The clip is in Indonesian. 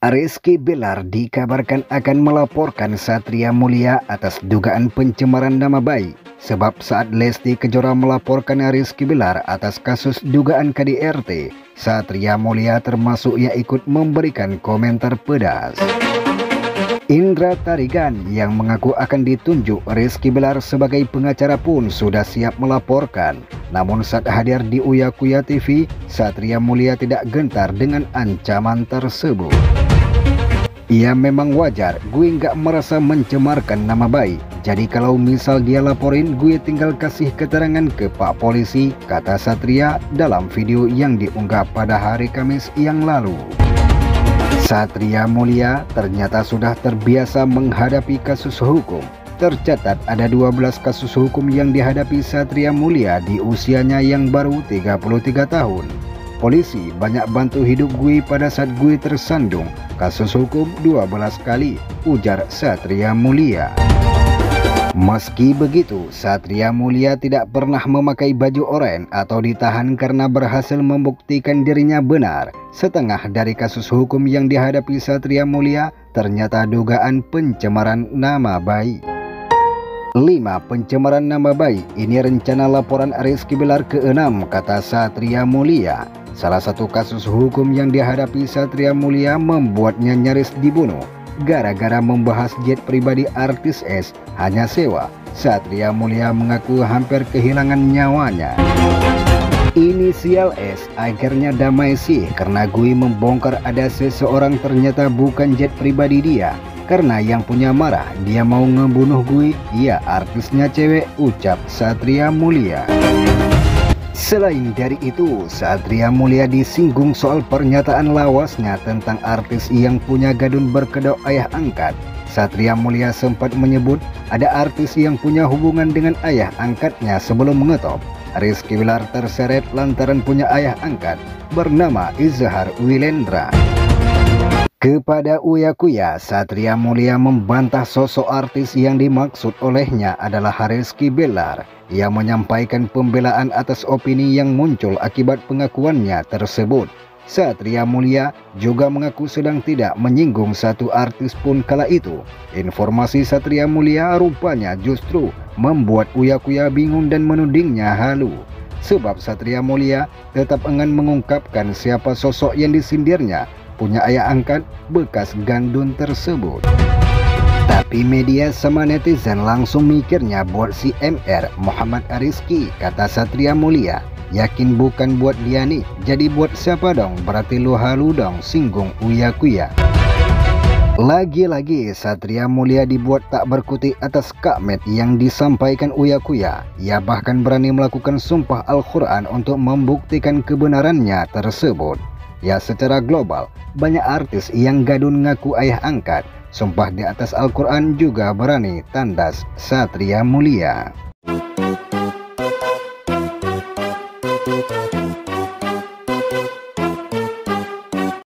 Rizky Bilar dikabarkan akan melaporkan Satria Mulia atas dugaan pencemaran nama baik. Sebab saat Lesti Kejora melaporkan Rizky Bilar atas kasus dugaan KDRT, Satria Mulia termasuk yang ikut memberikan komentar pedas. Indra Tarigan yang mengaku akan ditunjuk Rizky Bilar sebagai pengacara pun sudah siap melaporkan. Namun saat hadir di Uya Kuya TV, Satria Mulia tidak gentar dengan ancaman tersebut. Ia memang wajar, gue nggak merasa mencemarkan nama baik. Jadi kalau misal dia laporin, gue tinggal kasih keterangan ke Pak Polisi, kata Satria dalam video yang diunggah pada hari Kamis yang lalu. Satria Mulia ternyata sudah terbiasa menghadapi kasus hukum. Tercatat ada 12 kasus hukum yang dihadapi Satria Mulia di usianya yang baru 33 tahun. Polisi banyak bantu hidup gue pada saat gue tersandung kasus hukum 12 kali, ujar Satria Mulia. Meski begitu, Satria Mulia tidak pernah memakai baju oranye atau ditahan karena berhasil membuktikan dirinya benar. Setengah dari kasus hukum yang dihadapi Satria Mulia ternyata dugaan pencemaran nama baik. 5. Pencemaran nama baik Ini rencana laporan Rizky Bilar ke-6 kata Satria Mulia Salah satu kasus hukum yang dihadapi Satria Mulia membuatnya nyaris dibunuh gara-gara membahas jet pribadi artis S hanya sewa. Satria Mulia mengaku hampir kehilangan nyawanya. Inisial S akhirnya damai sih karena gue membongkar ada seseorang ternyata bukan jet pribadi dia. Karena yang punya marah dia mau ngebunuh gue, iya artisnya cewek ucap Satria Mulia. Selain dari itu, Satria Mulia disinggung soal pernyataan lawasnya tentang artis yang punya gadun berkedok ayah angkat. Satria Mulia sempat menyebut ada artis yang punya hubungan dengan ayah angkatnya sebelum mengetop. Rizky Wilar terseret lantaran punya ayah angkat bernama Izhar Wilendra. Kepada Uya Kuya, Satria Mulia membantah sosok artis yang dimaksud olehnya adalah Rizky Bilar. Ia menyampaikan pembelaan atas opini yang muncul akibat pengakuannya tersebut. Satria Mulia juga mengaku sedang tidak menyinggung satu artis pun kala itu. Informasi Satria Mulia rupanya justru membuat Uya Kuya bingung dan menudingnya halu. Sebab Satria Mulia tetap enggan mengungkapkan siapa sosok yang disindirnya punya ayah angkat bekas gandun tersebut. Tapi media sama netizen langsung mikirnya buat si MR Muhammad Ariski kata Satria Mulia. Yakin bukan buat dia nih, jadi buat siapa dong? Berarti lu halu dong singgung Uya Kuya. Lagi-lagi Satria Mulia dibuat tak berkutik atas kakmet yang disampaikan Uya Kuya. Ia bahkan berani melakukan sumpah Al-Quran untuk membuktikan kebenarannya tersebut. Ya secara global, banyak artis yang gadun ngaku ayah angkat Sumpah di atas Al-Quran juga berani tandas Satria Mulia.